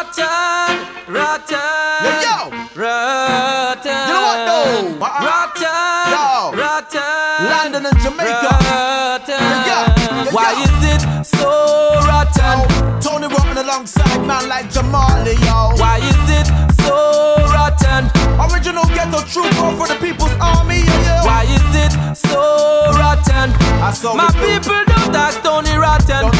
Rotten, rotten, Yo, yo. rotten. You know what though? Uh-uh. Rotten, Yo. rotten. London and Jamaica. Rotten. Yeah, yeah, Why yeah. is it so rotten? Tony Rotton alongside man like Jamali, yo. Why is it so rotten? Original ghetto trooper for the people's army, yo, yo. Why is it so rotten? I saw My people don't ask Tony Rotten. Don't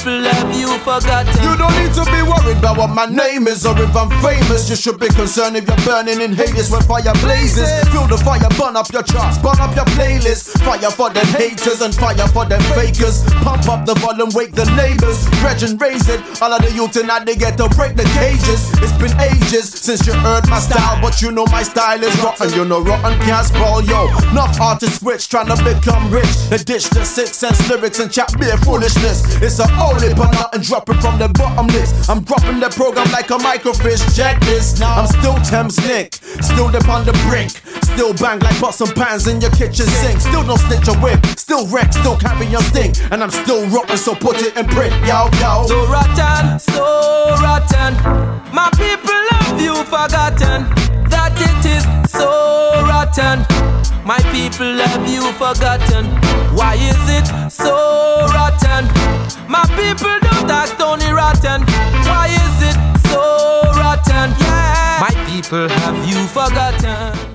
people have you forgotten. You don't need to be worried about what my name is or if I'm famous. You should be concerned if you're burning in Hades when fire blazes. Feel the fire, burn up your charts, burn up your playlist. Fire for them haters and fire for them fakers. Pump up the volume, wake the neighbors. Reg and raise it. All of the youth tonight they get to break the cages. It's been since you heard my style, but you know my style is rotten. You know rotten can't spoil yo. Enough artists rich trying to become rich. They ditch the six sense lyrics and chat bare foolishness. It's a holy but nothing dropping from the bottomless. I'm dropping the program like a microfish. Check this. I'm still Thames Nick, still dip on the brink. Still bang like pots and pans in your kitchen sink. Still don't snitch a whip. Still wreck, still carry your sting. And I'm still rotten, so put it in print. Yo, yo. So rotten, so forgotten that it is so rotten. My people have you forgotten. Why is it so rotten? My people don't ask Tony Rotton. Why is it so rotten? Yeah. My people have you forgotten.